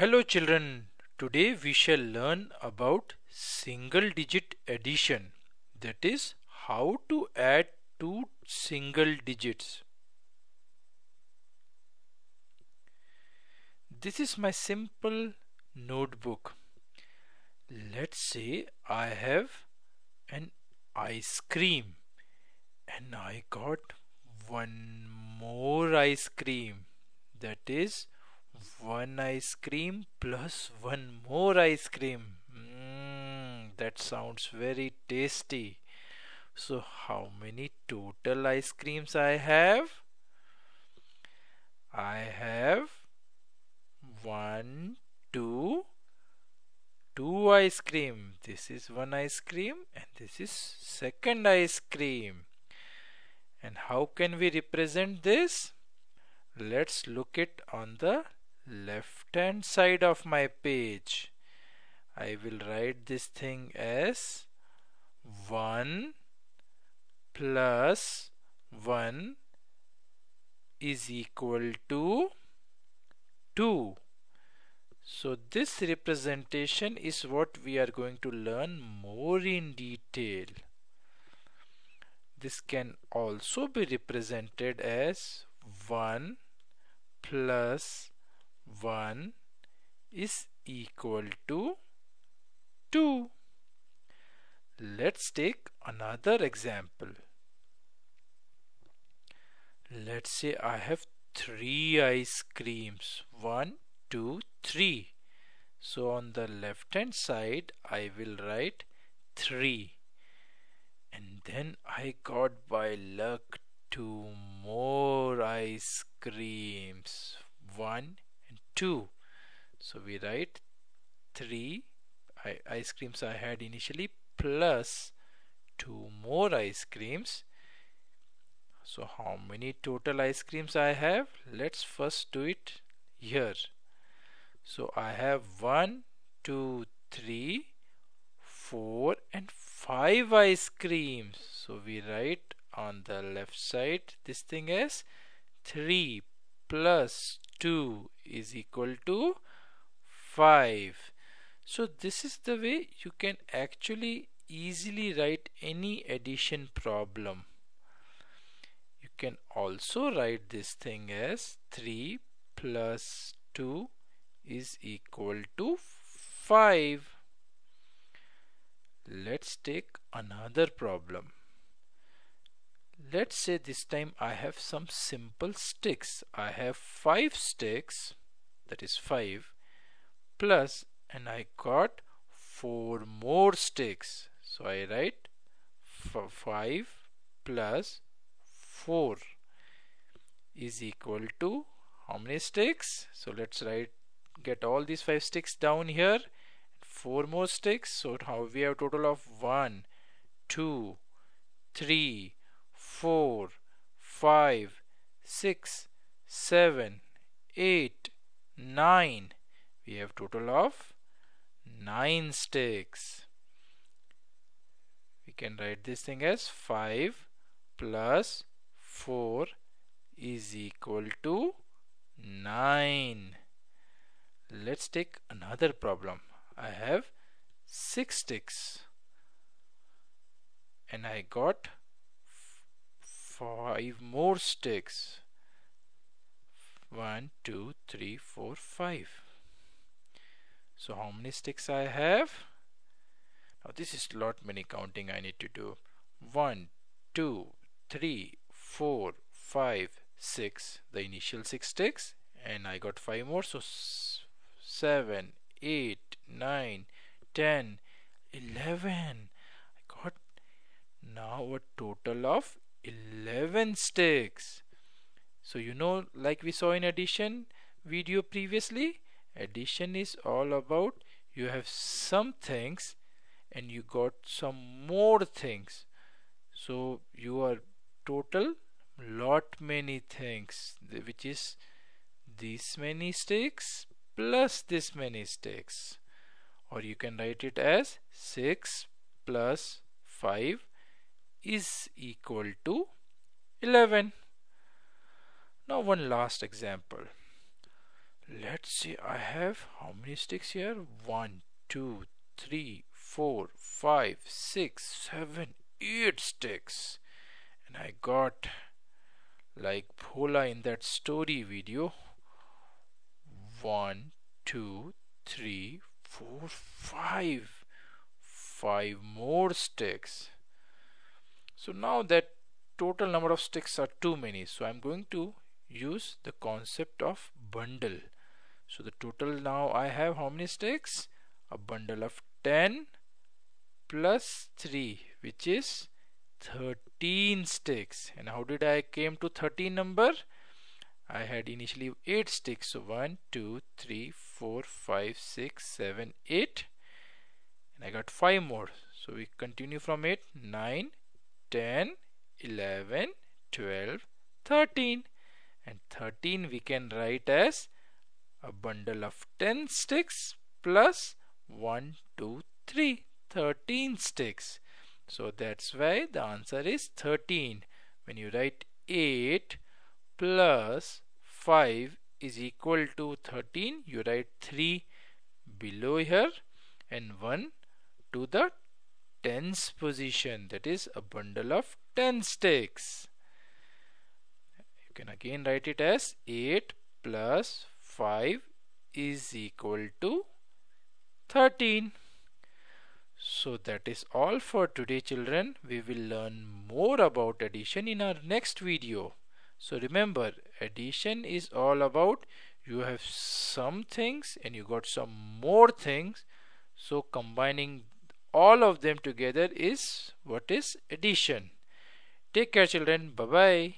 Hello children, today we shall learn about single digit addition that is how to add two single digits. This is my simple notebook. Let's say I have an ice cream and I got one more ice cream that is one ice cream plus one more ice cream. Mm, that sounds very tasty. So how many total ice creams I have? I have one, two, two ice cream. This is one ice cream and this is second ice cream. And how can we represent this? Let's look it on the left hand side of my page I will write this thing as 1 plus 1 is equal to 2 so this representation is what we are going to learn more in detail. This can also be represented as 1 plus 1 is equal to 2. Let's take another example. Let's say I have three ice creams. One, two, three. So on the left hand side I will write 3 and then I got by luck two more ice creams. One 2 so we write 3 ice creams I had initially plus 2 more ice creams. So how many total ice creams I have? Let's first do it here. So I have 1 2 3 4 and 5 ice creams. So we write on the left side this thing is 3 plus 2 is equal to 5 so this is the way you can actually easily write any addition problem. You can also write this thing as 3 plus 2 is equal to 5 let's take another problem let's say this time I have some simple sticks. I have five sticks that is 5 plus and I got 4 more sticks. So I write 5 plus 4 is equal to how many sticks? So let's write get all these 5 sticks down here. 4 more sticks. So now we have total of 1 2 3 4 5 6 7 8 9 we have total of 9 sticks we can write this thing as 5 plus 4 is equal to 9 let's take another problem. I have 6 sticks and I got 5 more sticks one, two, three, four, five. So how many sticks I have? Now this is lot many counting I need to do. One, two, three, four, five, six. The initial six sticks, and I got five more. So seven, eight, nine, ten, eleven. I got now a total of eleven sticks. So you know like we saw in addition video previously addition is all about you have some things and you got some more things. So you are total lot many things which is this many sticks plus this many sticks. Or you can write it as 6 plus 5 is equal to 11 now one last example. let's see I have how many sticks here? One two three four five six seven eight sticks. And I got like Bhola in that story video. One two three four five five more sticks. So now that total number of sticks are too many. So I'm going to use the concept of bundle. So the total now I have how many sticks? A bundle of 10 plus 3 which is 13 sticks. And how did I came to 13 number? I had initially 8 sticks. So 1 2 3 4 5 6 7 8 and I got 5 more. So we continue from 8 9 10 11 12 13 and 13 we can write as a bundle of 10 sticks plus 1 2 3 13 sticks. So that's why the answer is 13 when you write 8 plus 5 is equal to 13 you write 3 below here and 1 to the tens position. That is a bundle of 10 sticks you can again write it as 8 plus 5 is equal to 13 so that is all for today children. We will learn more about addition in our next video. So remember addition is all about you have some things and you got some more things. So combining all of them together is what is addition. Take care children. Bye bye